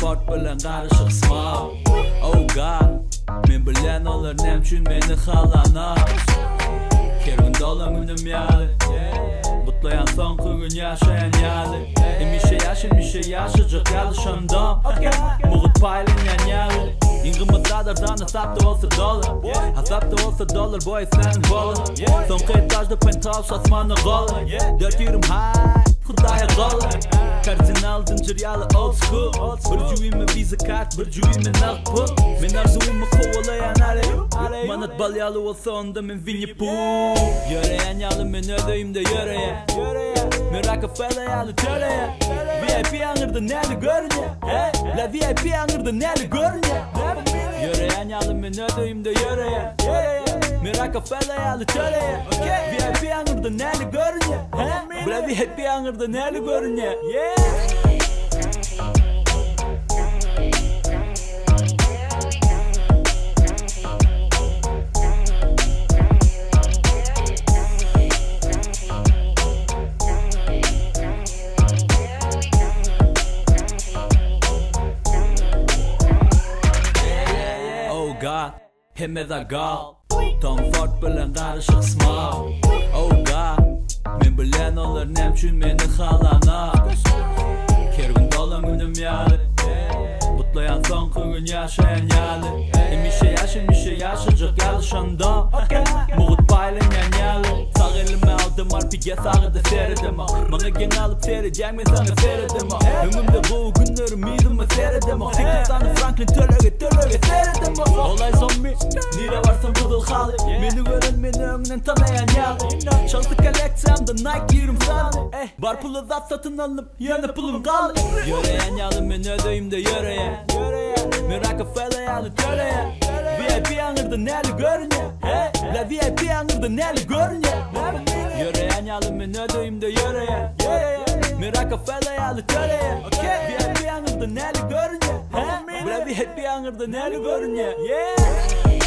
fort bilen karışık smav Oh god Men bilen olur nem çün beni halana Kervin dolan günüm yalı Mutlayan son gün yaşayan yalı Emişe yaşın mişe yaşayacak yalışandam Muğut paylayan yalı İngimiz radardan hesapta olsa dolar Hesapta olsa dolar boy sen bola Son etajda penthouse asmanı gola Dört yürüm high Kudaya gola Kardinal zincir yalı old school. Cüyime visa kart bir cüyime nakpul Men arzuyumu kovalayan ale Manat bal yalı olsa onda men Winnie Pooh Yöreyen yalı men ödeyim de yöreyen Men Rockefeller yalı töreyen VIP anırda neli görünye La VIP anırda neli görünye Yöreyen yalı men ödeyim de yöreyen Men Rockefeller yalı töreyen VIP anırda neli görünye La VIP anırda neli görünye Yeah. Oh god, hemme da gal. Tom комфорт білін қарышық смау Оуға мен білен олар немчүн мені қалана кергін долан үнім ялы бұтлаян соң күгін яшаян ялы емеше яшы меше яшы жық ялы Мұғыт мұғытпайлы мен aldım arpige sağı da seyredemem Bana gen alıp seyredeceğim ben sana seyredemem Ömrümde bu günleri midime seyredemem Siktir Franklin tölöge tölöge seyredemem Olay zombi Nire varsam bıdıl halı Beni gören beni önünden tanıyan yalı Çaldı kolleksiyamda Nike giyirim sana Bar pulu zat satın alıp yanı pulum kaldı Yöreyen yalı ben ödeyim de yöreyen Men Rockefeller yalı töreyen VIP anırda neli görünye La VIP anırda neli görünye Yöreyen yalı ben ödeyim de yöreyen Men Rockefeller yalı töreyen VIP anırda neli görünye La VIP anırda neli görünye Yeah